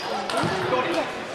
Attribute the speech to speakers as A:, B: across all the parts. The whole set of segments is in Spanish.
A: ゴリゴリ!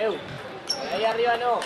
A: Eu, ahí arriba no.